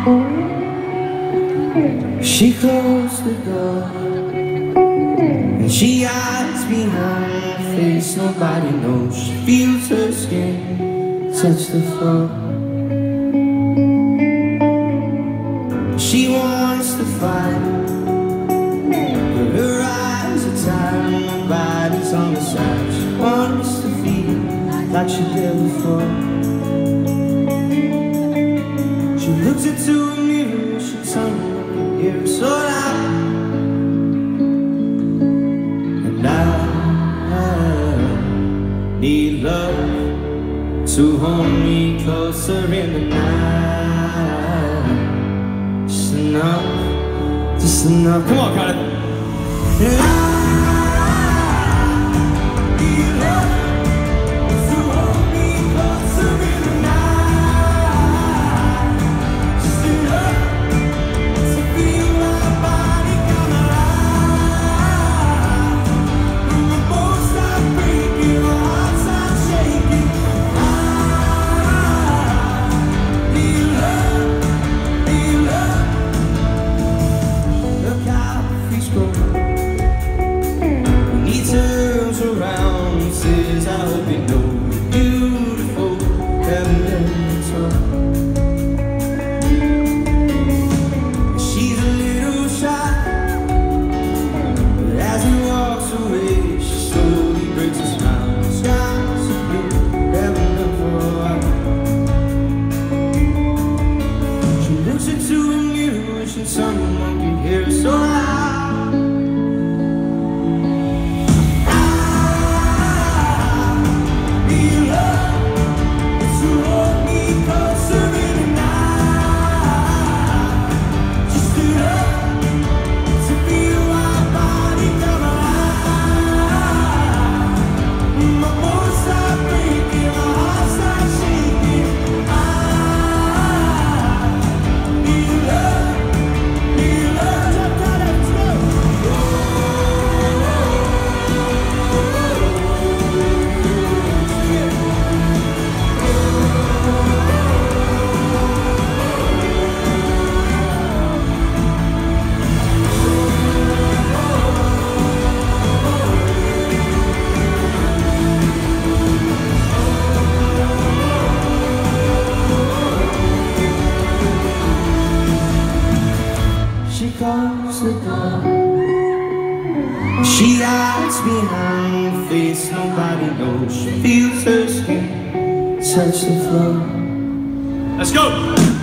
She closed the door And she hides behind her face Nobody knows. She feels her skin touch the floor. She wants to fight But her eyes are tired. And Her body's on the side. She wants to feel like she did before She looks into a mirror She's on you're so loud And I, need love To hold me closer in the night. Just enough, just enough. Come on, Cardiff listen to the music, wishing someone could hear it so loud. She hides behind her face Nobody knows. She feels her skin. Touch the floor Let's go!